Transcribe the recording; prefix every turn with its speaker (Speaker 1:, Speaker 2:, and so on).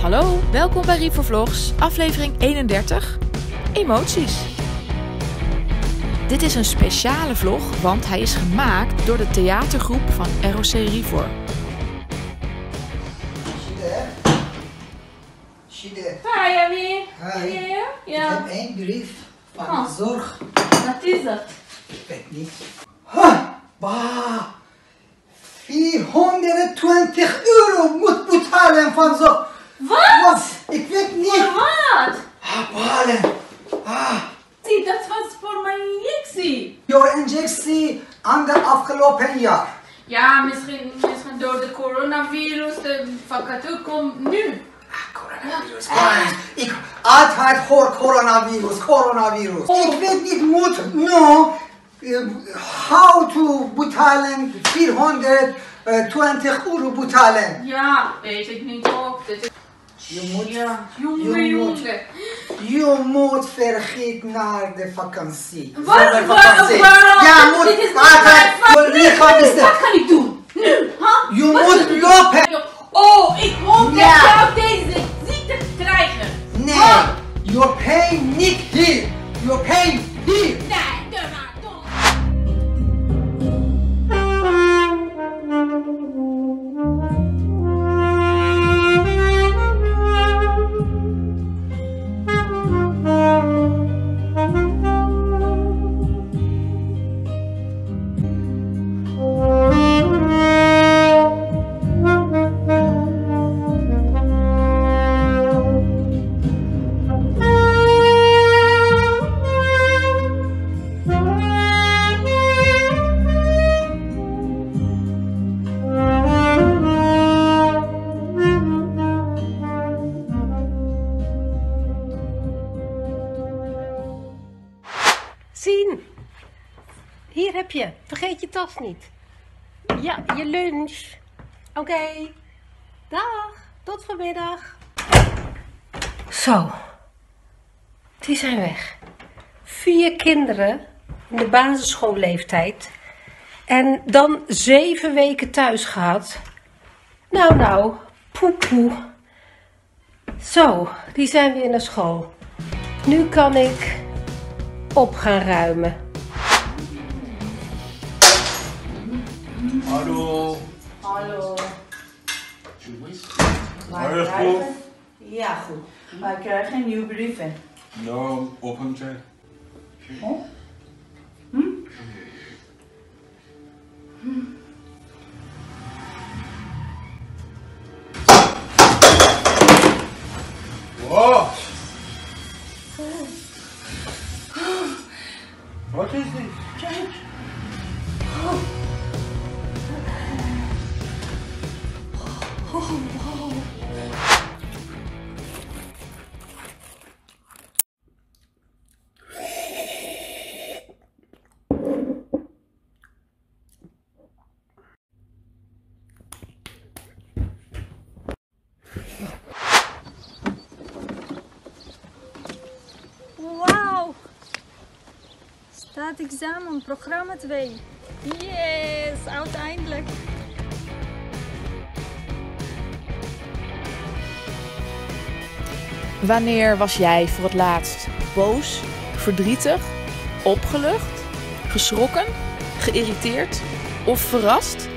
Speaker 1: Hallo, welkom bij Rivo Vlogs, aflevering 31, Emoties. Dit is een speciale vlog, want hij is gemaakt door de theatergroep van ROC Rivor.
Speaker 2: Hi, Abby.
Speaker 3: Hi.
Speaker 2: Hier?
Speaker 3: ik
Speaker 2: Ja.
Speaker 3: heb één brief van
Speaker 2: Oh.
Speaker 3: de zorg.
Speaker 2: Wat is dat?
Speaker 3: Ik weet niet. Ha, bah, 420 euro moet betalen van zorg.
Speaker 2: Wat?
Speaker 3: Ik weet
Speaker 2: Voor
Speaker 3: niet.
Speaker 2: wat?
Speaker 3: Ah, balen. Ah,
Speaker 2: Zie, dat was voor mijn injectie.
Speaker 3: Injectie aan de afgelopen jaar.
Speaker 2: Ja, misschien, misschien door de coronavirus. De vacature komt nu.
Speaker 3: Ah, coronavirus, coronavirus. Ik altijd hoor coronavirus, coronavirus.
Speaker 2: Oh.
Speaker 3: Ik weet niet moet, no, eh, how to betalen 420 euro betalen.
Speaker 2: Ja, weet ik niet ook.
Speaker 3: Je moet,
Speaker 2: Ja,
Speaker 3: je
Speaker 2: jongen,
Speaker 3: moet,
Speaker 2: jongen.
Speaker 3: je moet vergeten naar de vakantie.
Speaker 2: Wat?
Speaker 3: Zomervakantie.
Speaker 2: Waar- waarom?
Speaker 3: Ja, moet
Speaker 2: Dit is niet
Speaker 3: altijd, je is
Speaker 2: Wat kan ik doen? Nu, ha?
Speaker 3: je
Speaker 2: Wat
Speaker 3: moet lopen.
Speaker 2: Oh, ik hoop
Speaker 3: Ja.
Speaker 2: dat jou deze ziekte krijgen.
Speaker 3: Nee, je pain niet hier. Je pain hier.
Speaker 2: Nee,
Speaker 4: Hier heb je. Vergeet je tas niet. Ja, je lunch. Oké. Dag. Tot vanmiddag. Zo. Die zijn weg. Vier kinderen in de basisschoolleeftijd. En dan zeven weken thuis gehad. Nou, nou. Poe, poe. Zo, die zijn weer naar school. Nu kan ik op gaan ruimen.
Speaker 5: Hallo.
Speaker 6: Hallo.
Speaker 5: Goed?
Speaker 6: krijgen- Ja, goed. Wij krijgen een nieuwe brief in.
Speaker 5: Nou, opent het.
Speaker 6: Oh?
Speaker 5: Wat? Wat is dit?
Speaker 7: Wauw! Staat examen, programma 2. Yes, uiteindelijk.
Speaker 1: Wanneer was jij voor het laatst boos, verdrietig, opgelucht, geschrokken, geïrriteerd of verrast?